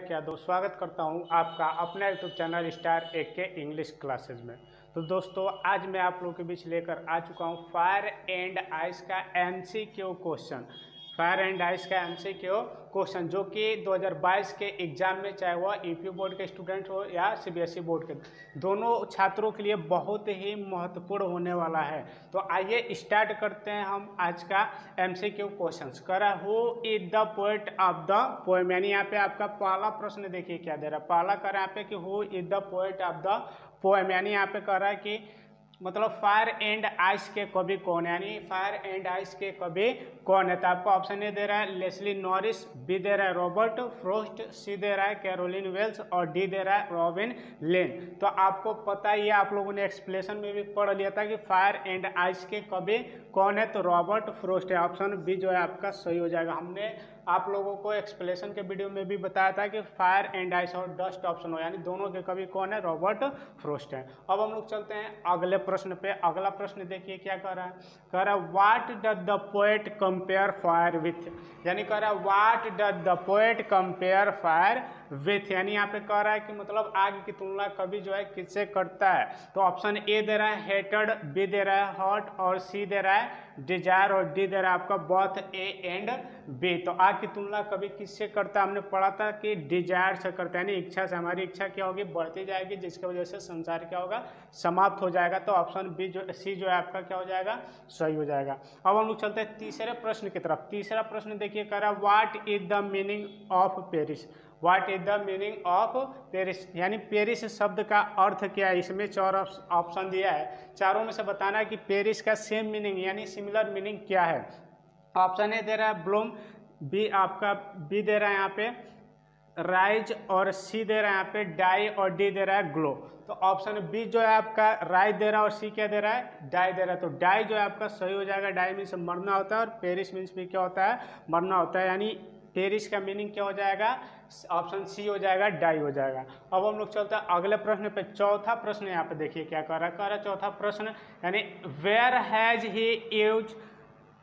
क्या दो, स्वागत करता हूँ आपका अपना यूट्यूब चैनल स्टार ए के इंग्लिश क्लासेज में। तो दोस्तों, आज मैं आप लोगों के बीच लेकर आ चुका हूँ फायर एंड आइस का MCQ question fire and ice का एम सी क्यू क्वेश्चन जो कि 2022 के एग्ज़ाम में चाहे वह यूपी बोर्ड के स्टूडेंट हो या सीबीएसई बोर्ड के, दोनों छात्रों के लिए बहुत ही महत्वपूर्ण होने वाला है। तो आइए स्टार्ट करते हैं हम आज का एम सी क्यू क्वेश्चन करा who is the poet of the poem यानी यहाँ पे आपका पहला प्रश्न देखिए क्या दे रहा है। पहला कर यहाँ पे कि who is the poet of the poem यानी यहाँ पे कह रहा है कि मतलब फायर एंड आइस के कवि कौन है? यानी फायर एंड आइस के कवि कौन है? तो आपको ऑप्शन ए दे रहा है। लेस्ली नॉरिस बी दे रहा है रॉबर्ट फ्रोस्ट सी दे रहा है कैरोलिन वेल्स और डी दे रहा है रॉबिन लेन तो आपको पता ही है, आप लोगों ने एक्सप्लेशन में भी पढ़ लिया था कि फायर एंड आइस के कवि कौन है? तो रॉबर्ट फ्रोस्ट है। ऑप्शन बी जो है आपका सही हो जाएगा। हमने आप लोगों को एक्सप्लेशन के वीडियो में भी बताया था कि फायर एंड आइस और डस्ट ऑप्शन हो, यानी दोनों के कवि कौन है? रॉबर्ट फ्रोस्ट है अब हम लोग चलते हैं अगले प्रश्न पे। अगला प्रश्न देखिए क्या कह रहा है। कह रहा है what does the poet compare fire with यानी कह रहा है what does the poet compare fire with यानी यहाँ पे कह रहा है कि मतलब आग की तुलना कभी जो है किससे करता है? तो ऑप्शन ए दे रहा है हेटेड बी दे रहा है हॉट और सी दे रहा है डिज़ायर और डी दे रहा है आपका बॉथ ए एंड बी तो आग की तुलना कभी किससे करता है? हमने पढ़ा था कि डिज़ायर से करता है। यानी इच्छा से, हमारी इच्छा क्या होगी? बढ़ती जाएगी, जिसकी वजह से संसार क्या होगा? समाप्त हो जाएगा। तो ऑप्शन बी जो सी जो है आपका क्या हो जाएगा? सही हो जाएगा। अब हम लोग चलते हैं तीसरे प्रश्न की तरफ़। तीसरा प्रश्न देखिए, कह रहा है what is the meaning of perish what is the meaning of perish यानी पेरिस शब्द का अर्थ क्या है? इसमें चार ऑप्शन दिया है। चारों में से बताना है कि पेरिस का सेम मीनिंग यानी सिमिलर मीनिंग क्या है। ऑप्शन ए दे रहा है ब्लूम बी आपका बी दे रहा है यहाँ पे राइज और सी दे रहा है यहाँ पे डाई और डी दे रहा है ग्लो तो ऑप्शन बी जो है आपका राइज दे रहा है और सी क्या दे रहा है? डाई दे रहा है। तो डाई जो है आपका सही हो जाएगा। डाई मीन्स मरना होता है और पेरिस मीन्स भी क्या होता है? मरना होता है। यानी पेरिस का मीनिंग क्या हो जाएगा? ऑप्शन सी हो जाएगा, डाई हो जाएगा। अब हम लोग चलते हैं अगले प्रश्न पे। चौथा प्रश्न यहाँ पे देखिए क्या कर रहा है। कह रहा है चौथा प्रश्न, यानी where has he use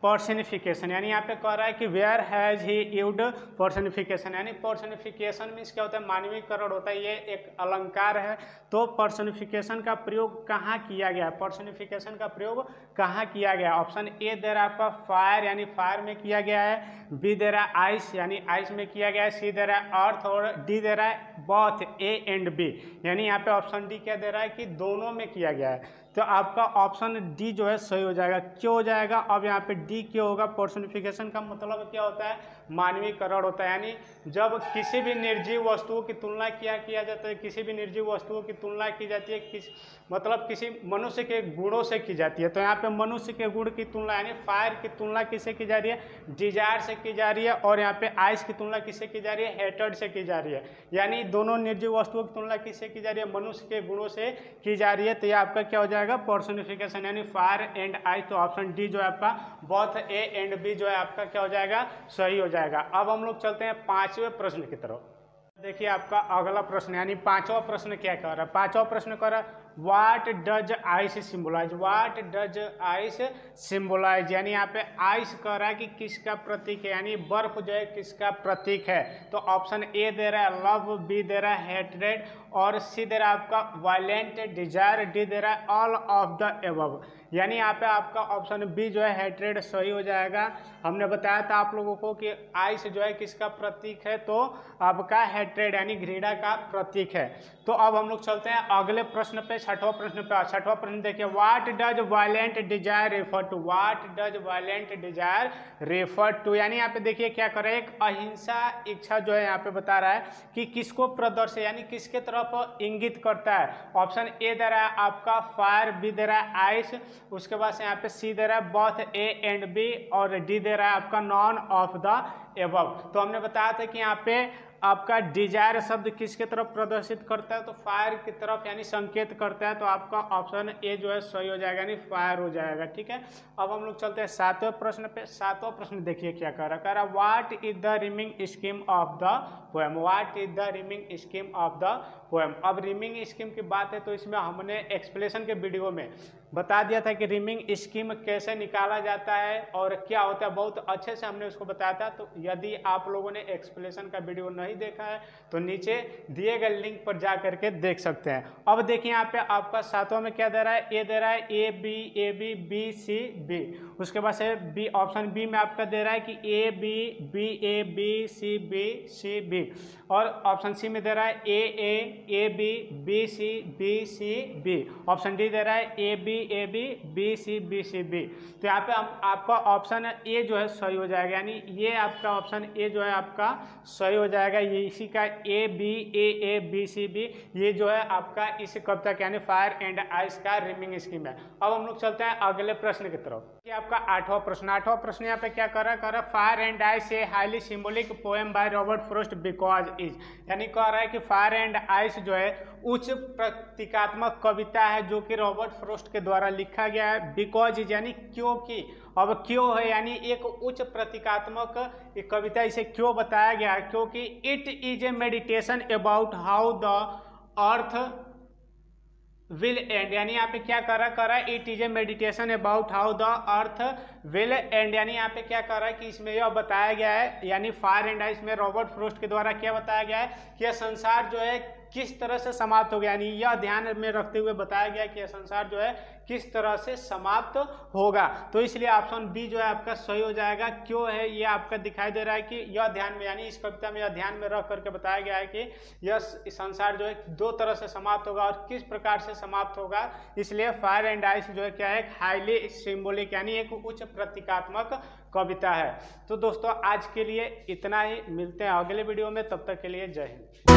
personification यानी यहाँ पे कह रहा है कि where has he used personification यानी पर्सनिफिकेशन मीन्स क्या होता है? मानवीकरण होता है, ये एक अलंकार है। तो पर्सनिफिकेशन का प्रयोग कहाँ किया गया? पर्सनिफिकेशन का प्रयोग कहाँ किया गया? ऑप्शन ए दे रहा आपका फायर यानी फायर में किया गया है। बी दे रहा आइस यानी आइस में किया गया है। सी दे रहा है अर्थ और डी दे रहा है बॉथ ए एंड बी यानी यहाँ पे ऑप्शन डी क्या दे रहा है कि दोनों में किया गया है। तो आपका ऑप्शन डी जो है सही हो जाएगा। क्यों हो जाएगा? अब यहाँ पे डी क्यों होगा? पर्सनिफिकेशन का मतलब क्या होता है? मानवीकरण होता है। यानी जब किसी भी निर्जीव वस्तुओं की तुलना किया किया जाता है, किसी भी निर्जीव वस्तुओं की तुलना की जाती है, किस मतलब किसी मनुष्य के गुणों से की जाती है। तो यहाँ पे मनुष्य के गुण की तुलना, यानी फायर की तुलना किससे की जा रही है? डिज़ायर से की जा रही है और यहाँ पे आइस की तुलना किससे की जा रही है? हेटर्ड से की जा रही है। यानी दोनों निर्जीव वस्तुओं की तुलना किससे की जा रही है? मनुष्य के गुणों से की जा रही है। तो ये आपका क्या हो जाएगा? पर्सोनिफिकेशन यानी फायर एंड आई तो ऑप्शन डी जो है आपका बॉथ ए एंड बी जो है आपका क्या हो जाएगा? सही हो जाएगा। अब हम लोग चलते हैं पाँचवें प्रश्न की तरफ़। देखिए आपका अगला प्रश्न, यानी पांचवा प्रश्न क्या कह रहा है? पांचवा प्रश्न कह रहा है what does ice symbolise what does ice symbolise यानी यहाँ पे आइस कह रहा है कि किसका प्रतीक है? यानी बर्फ़ जो है, किसका प्रतीक है? तो ऑप्शन ए दे रहा है लव बी दे रहा है हेटरेड और सी दे रहा है आपका वायलेंट डिज़ायर डी दे रहा है ऑल ऑफ़ द एबव यानी यहाँ पे आपका ऑप्शन बी जो है हेट्रेड सही हो जाएगा। हमने बताया था आप लोगों को कि आइस जो है, किसका प्रतीक है? तो आपका हेट्रेड यानी घृणा का प्रतीक है। तो अब हम लोग चलते हैं अगले प्रश्न पे। छठवा प्रश्न पे छठवा प्रश्न देखिए what does violent desire refer to what does violent desire refer to यानी यहाँ पे देखिए क्या करे एक अहिंसा इच्छा जो है यहाँ पे बता रहा है कि किसको प्रदर्शन यानी किसके तरफ़ इंगित करता है? ऑप्शन ए दे रहा है, आपका फायर बी दे रहा है आइस उसके बाद यहाँ पे सी दे रहा है बॉथ ए एंड बी और डी दे रहा है आपका नॉन ऑफ़ द एबव तो हमने बताया था कि यहाँ पे आपका डिज़ायर शब्द किसके तरफ़ प्रदर्शित करता है? तो फायर की तरफ़ यानी संकेत करता है तो आपका ऑप्शन ए जो है सही हो जाएगा, यानी फायर हो जाएगा, ठीक है? अब हम लोग चलते हैं सातवें प्रश्न पे। सातवां प्रश्न देखिए क्या कह रहा कह रहा what is the rhyming scheme of the poem what is the rhyming scheme of the poem अब रिमिंग स्कीम की बात है तो इसमें हमने एक्सप्लेशन के वीडियो में बता दिया था कि रिमिंग स्कीम कैसे निकाला जाता है और क्या होता है। बहुत अच्छे से हमने उसको बताया था। तो यदि आप लोगों ने एक्सप्लेनेशन का वीडियो नहीं देखा है तो नीचे दिए गए लिंक पर जा करके देख सकते हैं। अब देखिए यहाँ पे आपका सातवां में क्या दे रहा है? ए दे रहा है A B A B B C B उसके बाद से बी ऑप्शन बी में आपका दे रहा है कि A B B A B C B C B और ऑप्शन सी में दे रहा है A A A B B C B C B option D दे रहा है A B A B B C B C B तो यहाँ पे हम, आपका ऑप्शन ए जो है सही हो जाएगा। यानी ये आपका ऑप्शन ए जो है आपका सही हो जाएगा। ये इसी का A B A A B C B ये जो है आपका इस कविता तक, यानी फायर एंड आइस का रिमिंग स्कीम है। अब हम लोग चलते हैं अगले प्रश्न की तरफ़। ये आपका आठवां प्रश्न आठवां प्रश्न यहाँ पे क्या कर रहा है? कर रहा है fire and ice a highly symbolic poem by Robert Frost because is यानी कह रहा है कि फायर एंड आइस जो है, उच्च प्रतीकात्मक कविता है जो कि रॉबर्ट फ्रोस्ट के द्वारा लिखा गया है। बिकॉज़ इज़ यानी क्योंकि। अब क्यों है? यानी एक उच्च प्रतीकात्मक कविता इसे क्यों बताया गया? है क्योंकि it is a meditation about how the earth will end यानी यहाँ पे क्या कर रहा कर रहा है it is a meditation about how the earth will end यानी यहाँ पे क्या कर रहा है कि इसमें यह बताया गया है, यानी फायर एंड इसमें रॉबर्ट फ्रोस्ट के द्वारा क्या बताया गया है कि यह संसार जो है किस तरह से समाप्त हो गया? यानी यह ध्यान में रखते हुए बताया गया कि यह संसार जो है, किस तरह से समाप्त होगा? तो इसलिए ऑप्शन बी जो है आपका सही हो जाएगा। क्यों है? ये आपका दिखाई दे रहा है कि यह ध्यान में, यानी इस कविता में यह ध्यान में रख करके बताया गया है कि यह संसार जो है दो तरह से समाप्त होगा और किस प्रकार से समाप्त होगा। इसलिए फायर एंड आइस जो है क्या है? हाईली सिम्बोलिक यानी एक उच्च प्रतीकात्मक कविता है। तो दोस्तों, आज के लिए इतना ही। मिलते हैं अगले वीडियो में। तब तक के लिए जय हिंद।